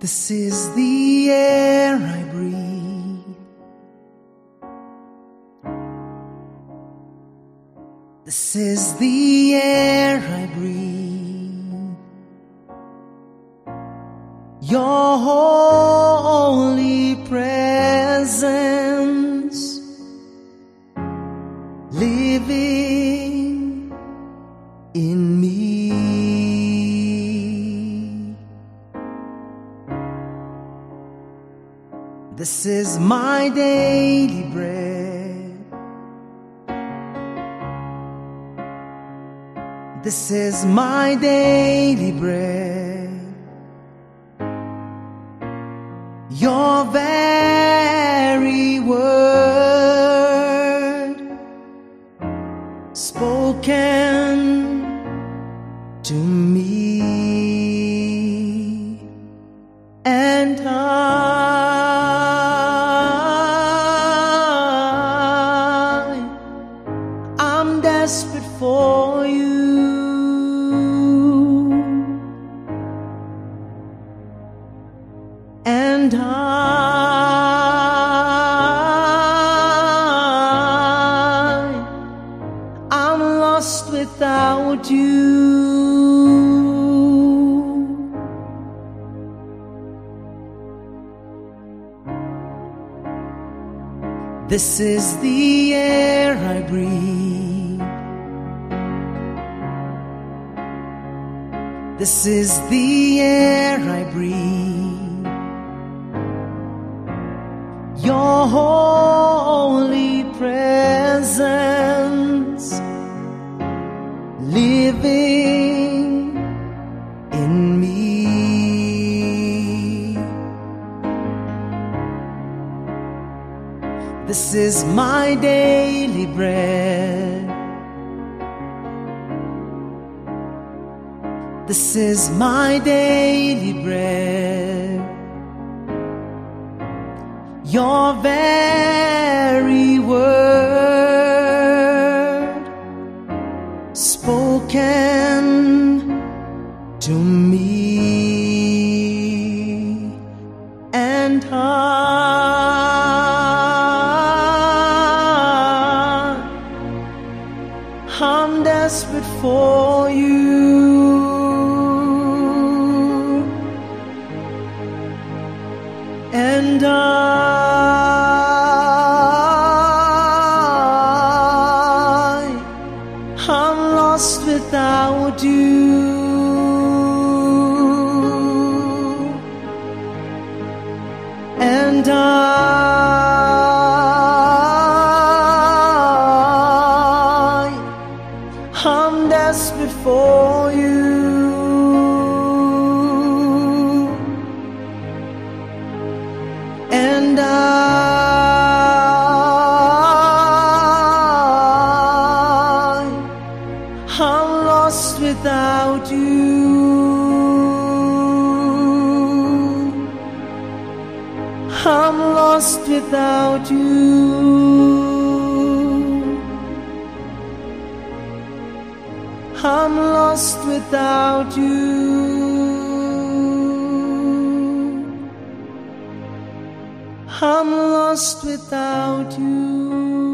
This is the air I breathe. This is the air I breathe. Your holy presence living in This is my daily bread. This is my daily bread. Your very word spoken to me desperate for you and I I'm lost without you This is the air I breathe. This is the air I breathe. Your holy presence living in me. This is my daily bread. This is my daily bread. Your very word spoken to me and I I'm desperate for and I without you I'm lost without you. I'm lost without you. I'm lost without you